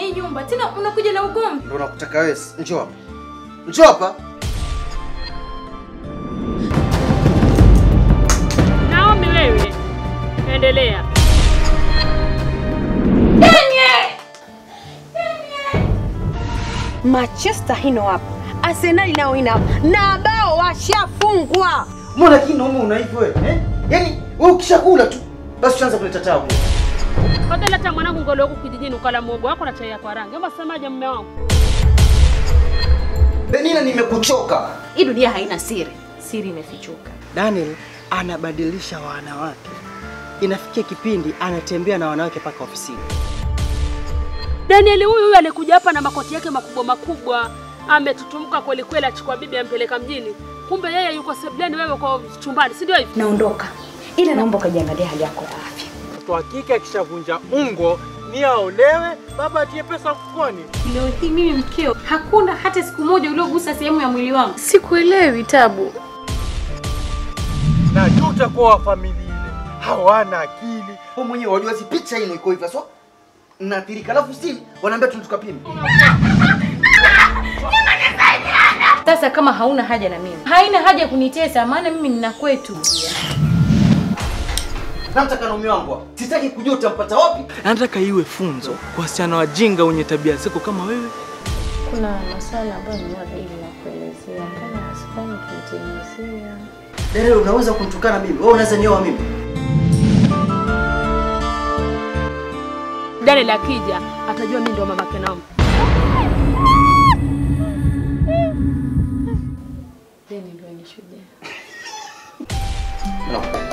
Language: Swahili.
hii nyumba tena unakuja na ugomvi. Ndio nakutaka wewe. Njoo hapa. Njoo hapa. Naomi, wewe endelea. Manchester hino hapa, Arsenal nao ina hapa, na bao washafungwa. Mbona lakini naume una hivyo wewe? Eh? Yaani wewe ukishakula tu basi utaanza kuleta tabu. Hata mwanangu ngolo huku kijijini ukala muogo wako na chai yako ya rangi. Ama semaje mume wangu? Benina nimekuchoka. Hii dunia haina siri, siri imefichuka. Daniel anabadilisha wanawake, inafikia kipindi anatembea na wanawake mpaka ofisini. Daniel huyu huyu alikuja hapa na makoti yake makubwa makubwa, ametutumuka kweli kweli, achukua bibi ampeleka mjini, kumbe yeye yuko sebuleni, wewe kwa chumbani, si ndio hivyo? Naondoka, ila naomba ukajiangalia hali yako ya afya. Mtoto wa kike akishavunja ungo ni aolewe, baba atie pesa mfukoni. Leo hii mimi mkeo, hakuna hata siku moja uliogusa sehemu ya mwili wangu. Sikuelewi Tabu. Najuta kwa familia ile, hawana akili. Wewe mwenyewe wajua si picha hii iko hivyo so? Naathirika alafu si wanaambia tu tukapime. Sasa kama hauna haja na mimi, haina haja kunitesa, maana mimi nina kwetu. Namtaka naume wangu. Sitaki kujua utampata wapi. Nataka iwe funzo kwa wasichana wajinga wenye tabia ziko kama wewe. Kuna maswala ambayo nimewadili na kuelezea, kama asifanyi kumtimizia. Dere unaweza kumtukana mimi. Wewe unaweza nioa mimi. Daniel akija atajua mimi ndio mamake Naomi. Deni ndio ni shujaa. No.